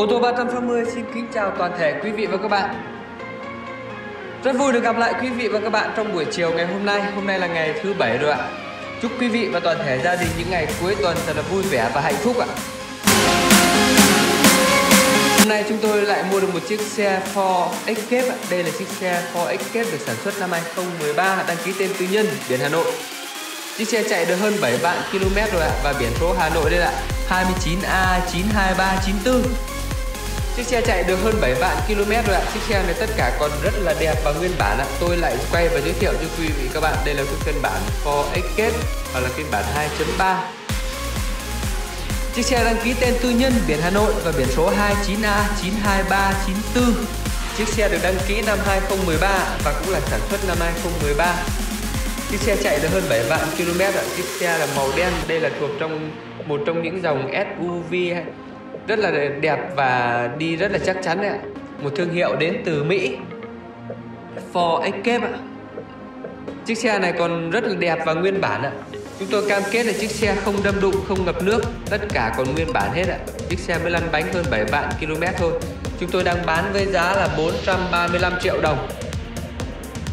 Ô tô 360 xin kính chào toàn thể quý vị và các bạn. Rất vui được gặp lại quý vị và các bạn trong buổi chiều ngày hôm nay. Hôm nay là ngày thứ bảy rồi ạ. Chúc quý vị và toàn thể gia đình những ngày cuối tuần thật là vui vẻ và hạnh phúc ạ. Hôm nay chúng tôi lại mua được một chiếc xe Ford Escape Đây là chiếc xe Ford Escape được sản xuất năm 2013 Đăng ký tên tư nhân, biển Hà Nội. Chiếc xe chạy được hơn 7 vạn km rồi ạ Và biển số Hà Nội đây ạ. 29A92394 Chiếc xe chạy được hơn 7 vạn km rồi ạ. Chiếc xe này tất cả còn rất là đẹp và nguyên bản ạ. Tôi lại quay và giới thiệu cho quý vị các bạn. Đây là cái phiên bản Ford Escape, Hoặc là phiên bản 2.3 Chiếc xe đăng ký tên tư nhân biển Hà Nội và biển số 29A92394 Chiếc xe được đăng ký năm 2013 và cũng là sản xuất năm 2013 Chiếc xe chạy được hơn 7 vạn km ạ. Chiếc xe là màu đen. Đây là thuộc trong, một trong những dòng SUV rất là đẹp và đi rất là chắc chắn đấy ạ. Một thương hiệu đến từ Mỹ. Ford Escape ạ. Chiếc xe này còn rất là đẹp và nguyên bản ạ. Chúng tôi cam kết là chiếc xe không đâm đụng, không ngập nước. Tất cả còn nguyên bản hết ạ. Chiếc xe mới lăn bánh hơn 7 vạn km thôi. Chúng tôi đang bán với giá là 435 triệu đồng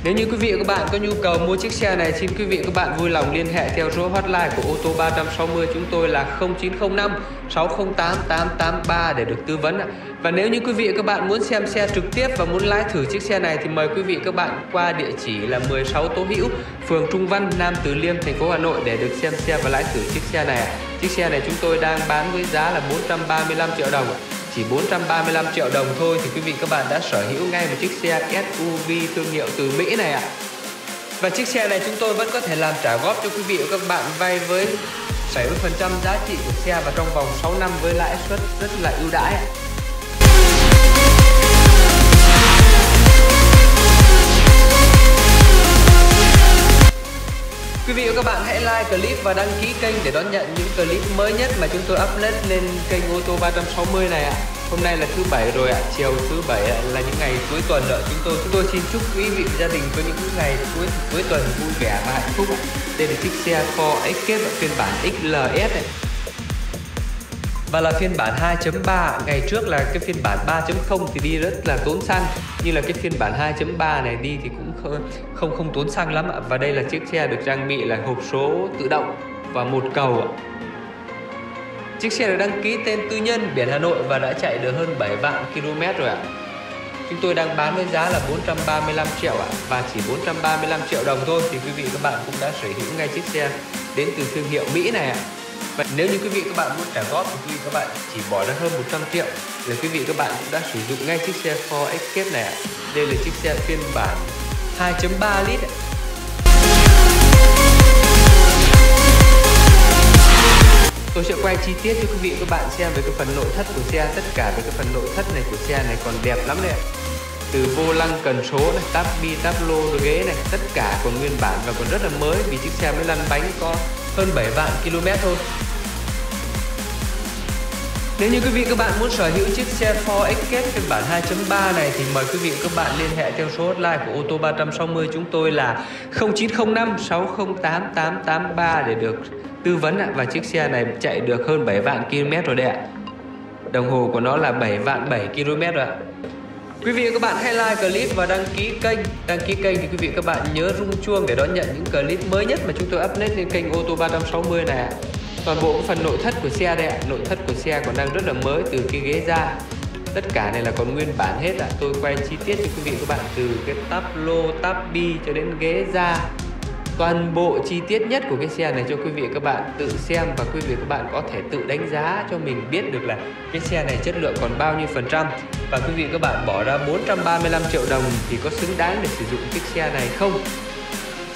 nếu như quý vị và các bạn có nhu cầu mua chiếc xe này xin quý vị và các bạn vui lòng liên hệ theo số hotline của ô tô 360 chúng tôi là 0905 608 883 để được tư vấn ạ. Và nếu như quý vị và các bạn muốn xem xe trực tiếp và muốn lái thử chiếc xe này thì mời quý vị và các bạn qua địa chỉ là 16 Tố Hữu, phường Trung Văn, Nam Từ Liêm, thành phố Hà Nội để được xem xe và lái thử chiếc xe này. Chiếc xe này chúng tôi đang bán với giá là 435 triệu đồng chỉ 435 triệu đồng thôi thì quý vị các bạn đã sở hữu ngay một chiếc xe SUV thương hiệu từ Mỹ này ạ. Và chiếc xe này chúng tôi vẫn có thể làm trả góp cho quý vị và các bạn vay với 70% giá trị của xe và trong vòng 6 năm với lãi suất rất là ưu đãi Quý vị và các bạn hãy like clip và đăng ký kênh để đón nhận những clip mới nhất mà chúng tôi upload lên kênh ô tô 360 này ạ. Hôm nay là thứ bảy rồi ạ, chiều thứ bảy là những ngày cuối tuần ạ chúng tôi. Chúng tôi xin chúc quý vị gia đình có những ngày cuối cuối tuần vui vẻ và hạnh phúc. Đây là chiếc xe Ford Escape phiên bản XLS này và là phiên bản 2.3 ngày trước là cái phiên bản 3.0 thì đi rất là tốn xăng. Như là cái phiên bản 2.3 này đi thì cũng không không, không tốn xăng lắm ạ. Và đây là chiếc xe được trang bị là hộp số tự động và một cầu ạ. Chiếc xe được đăng ký tên tư nhân biển Hà Nội và đã chạy được hơn 7 vạn km rồi ạ. Chúng tôi đang bán với giá là 435 triệu ạ. Và chỉ 435 triệu đồng thôi thì quý vị các bạn cũng đã sở hữu ngay chiếc xe đến từ thương hiệu Mỹ này ạ và nếu như quý vị các bạn muốn trả góp thì quý vị các bạn chỉ bỏ ra hơn 100 triệu là quý vị các bạn cũng đã sử dụng ngay chiếc xe Ford Escape này ạ. Đây là chiếc xe phiên bản 2.3 lít ạ. Tôi sẽ quay chi tiết cho quý vị các bạn xem về cái phần nội thất của xe Tất cả về cái phần nội thất này của xe này còn đẹp lắm đấy ạ từ vô lăng cần số này, táp bi, táp lô, ghế này tất cả còn nguyên bản và còn rất là mới vì chiếc xe mới lăn bánh có hơn 7 vạn km thôi nếu như quý vị các bạn muốn sở hữu chiếc xe Ford Escape phiên bản 2.3 này thì mời quý vị các bạn liên hệ theo số hotline của ô tô 360 chúng tôi là 0905 608 883 để được tư vấn ạ và chiếc xe này chạy được hơn 7 vạn km rồi đấy ạ. Đồng hồ của nó là 7 vạn 7 km rồi ạ. Quý vị các bạn hãy like clip và đăng ký kênh. Đăng ký kênh thì quý vị các bạn nhớ rung chuông để đón nhận những clip mới nhất mà chúng tôi upload lên kênh ô tô 360 này ạ toàn bộ phần nội thất của xe đây ạ. Nội thất của xe còn đang rất là mới từ cái ghế ra tất cả này là còn nguyên bản hết ạ. Tôi quay chi tiết cho quý vị các bạn từ cái tắp lô tắp bi cho đến ghế ra, toàn bộ chi tiết nhất của cái xe này cho quý vị các bạn tự xem và quý vị các bạn có thể tự đánh giá cho mình biết được là cái xe này chất lượng còn bao nhiêu phần trăm. Và quý vị các bạn bỏ ra 435 triệu đồng thì có xứng đáng để sử dụng chiếc xe này không?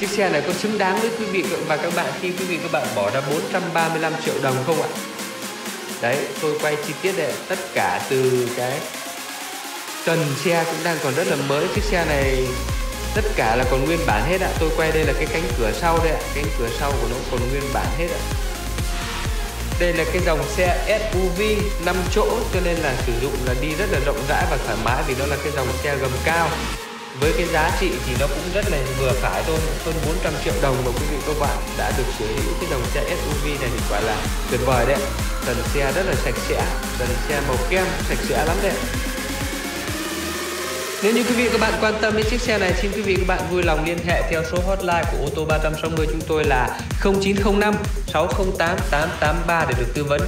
Chiếc xe này có xứng đáng với quý vị và các bạn khi quý vị các bạn bỏ ra 435 triệu đồng không ạ? Đấy, tôi quay chi tiết để tất cả từ cái trần xe cũng đang còn rất là mới. Chiếc xe này tất cả là còn nguyên bản hết ạ. Tôi quay đây là cái cánh cửa sau đây ạ. Cánh cửa sau của nó còn nguyên bản hết ạ. Đây là cái dòng xe SUV 5 chỗ, cho nên là sử dụng là đi rất là rộng rãi và thoải mái vì nó là cái dòng xe gầm cao với cái giá trị thì nó cũng rất là vừa phải thôi. Hơn 400 triệu đồng mà quý vị các bạn đã được sở hữu cái dòng xe SUV này thì quả là tuyệt vời đấy. Trần xe rất là sạch sẽ Trần xe màu kem sạch sẽ lắm đấy. Nếu như quý vị các bạn quan tâm đến chiếc xe này, xin quý vị các bạn vui lòng liên hệ theo số hotline của ô tô 360 chúng tôi là 0905 608 883 để được tư vấn.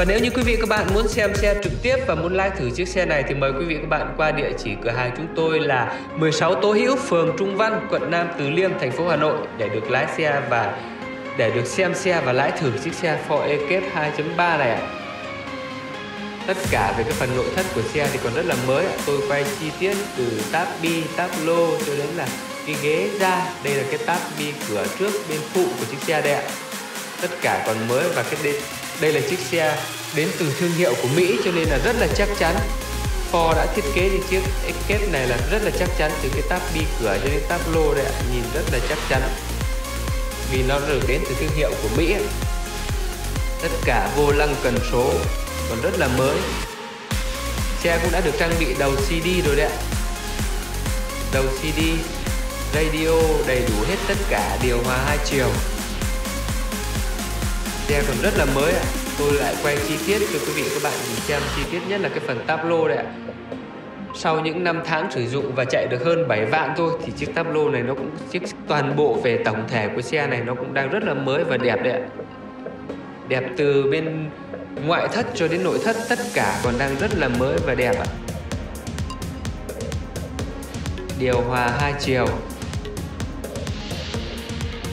Và nếu như quý vị các bạn muốn xem xe trực tiếp và muốn lái thử chiếc xe này thì mời quý vị các bạn qua địa chỉ cửa hàng chúng tôi là 16 Tố Hữu, phường Trung Văn, quận Nam Từ Liêm, thành phố Hà Nội để được lái xe và để được xem xe và lái thử chiếc xe Ford Escape 2.3 này ạ. Tất cả về cái phần nội thất của xe thì còn rất là mới ạ. tôi quay chi tiết từ táp bi táp lô cho đến là cái ghế ra đây là cái táp bi cửa trước bên phụ của chiếc xe đây ạ. Tất cả còn mới và cái đây, là chiếc xe đến từ thương hiệu của Mỹ cho nên là rất là chắc chắn. Ford đã thiết kế thì chiếc Escape này là rất là chắc chắn từ cái táp bi cửa cho đến táp lô đây ạ nhìn rất là chắc chắn. Vì nó được đến từ thương hiệu của Mỹ tất cả vô lăng cần số còn rất là mới. Xe cũng đã được trang bị đầu CD rồi đấy ạ. Đầu CD radio đầy đủ hết tất cả điều hòa hai chiều xe còn rất là mới ạ. Tôi lại quay chi tiết cho quý vị các bạn nhìn xem chi tiết nhất là cái phần tablo lô đây ạ. Sau những năm tháng sử dụng và chạy được hơn 7 vạn thôi thì chiếc tablo lô này nó cũng, chiếc toàn bộ về tổng thể của xe này nó cũng đang rất là mới và đẹp đấy ạ. Đẹp từ bên ngoại thất cho đến nội thất, tất cả còn đang rất là mới và đẹp ạ. Điều hòa hai chiều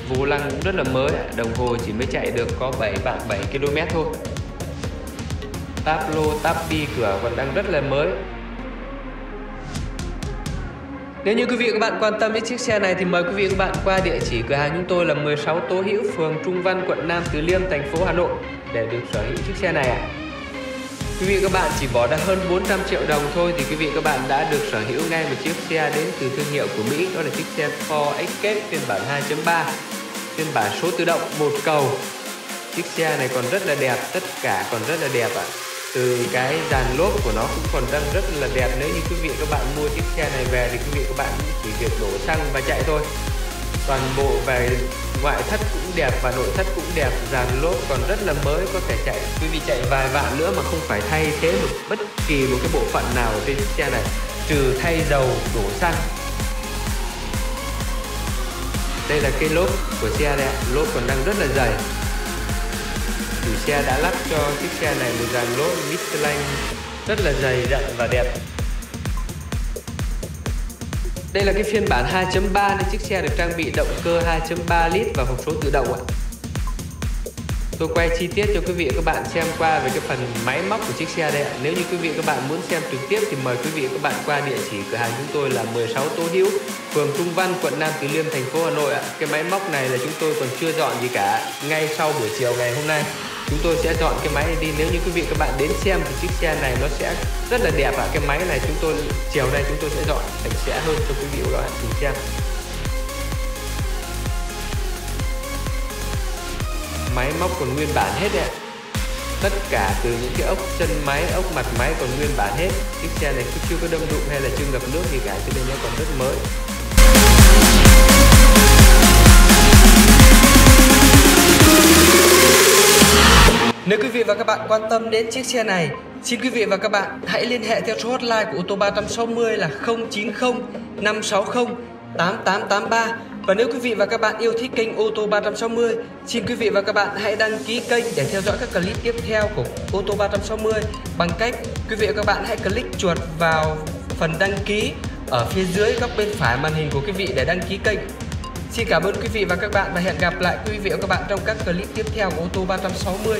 vô lăng cũng rất là mới đồng hồ chỉ mới chạy được có 7 bạn 7 km thôi táp lô táp bi cửa còn đang rất là mới nếu như quý vị các bạn quan tâm đến chiếc xe này thì mời quý vị các bạn qua địa chỉ cửa hàng chúng tôi là 16 Tố Hữu, phường Trung Văn, quận Nam Từ Liêm, thành phố Hà Nội để được sở hữu chiếc xe này ạ. À. Quý vị các bạn chỉ bỏ ra hơn 400 triệu đồng thôi thì quý vị các bạn đã được sở hữu ngay một chiếc xe đến từ thương hiệu của Mỹ đó là chiếc xe Ford Escape phiên bản 2.3 phiên bản số tự động, một cầu. Chiếc xe này còn rất là đẹp, tất cả còn rất là đẹp ạ. À từ cái dàn lốp của nó cũng còn đang rất là đẹp. Nếu như quý vị các bạn mua chiếc xe này về thì quý vị các bạn chỉ việc đổ xăng và chạy thôi. Toàn bộ về ngoại thất cũng đẹp và nội thất cũng đẹp, dàn lốp còn rất là mới, có thể chạy. Quý vị chạy vài vạn nữa mà không phải thay thế một bất kỳ một cái bộ phận nào trên chiếc xe này, trừ thay dầu đổ xăng đây là cái lốp của xe đây ạ. Lốp còn đang rất là dày. Chủ xe đã lắp cho chiếc xe này một dàn lốp Michelin rất là dày dặn và đẹp. Đây là cái phiên bản 2.3 nên chiếc xe được trang bị động cơ 2.3 lít và hộp số tự động ạ. Tôi quay chi tiết cho quý vị các bạn xem qua về cái phần máy móc của chiếc xe đây ạ. Nếu như quý vị các bạn muốn xem trực tiếp thì mời quý vị các bạn qua địa chỉ cửa hàng chúng tôi là 16 Tô Hữu, phường Trung Văn, quận Nam Từ Liêm, thành phố Hà Nội ạ. Cái máy móc này là chúng tôi còn chưa dọn gì cả. Ngay sau buổi chiều ngày hôm nay chúng tôi sẽ dọn cái máy này đi nếu như quý vị các bạn đến xem thì chiếc xe này nó sẽ rất là đẹp ạ cái máy này chúng tôi chiều nay chúng tôi sẽ dọn sạch sẽ hơn cho quý vị các bạn cùng xem máy móc còn nguyên bản hết đấy ạ. Tất cả từ những cái ốc chân máy ốc mặt máy còn nguyên bản hết. Chiếc xe này chưa có đâm đụng hay là chưa ngập nước gì cả cho nên nó còn rất mới. Nếu quý vị và các bạn quan tâm đến chiếc xe này, xin quý vị và các bạn hãy liên hệ theo số hotline của ô tô 360 là 090 560 8883 và nếu quý vị và các bạn yêu thích kênh ô tô 360, xin quý vị và các bạn hãy đăng ký kênh để theo dõi các clip tiếp theo của ô tô 360 bằng cách quý vị và các bạn hãy click chuột vào phần đăng ký ở phía dưới góc bên phải màn hình của quý vị để đăng ký kênh. Xin cảm ơn quý vị và các bạn và hẹn gặp lại quý vị và các bạn trong các clip tiếp theo của ô tô 360.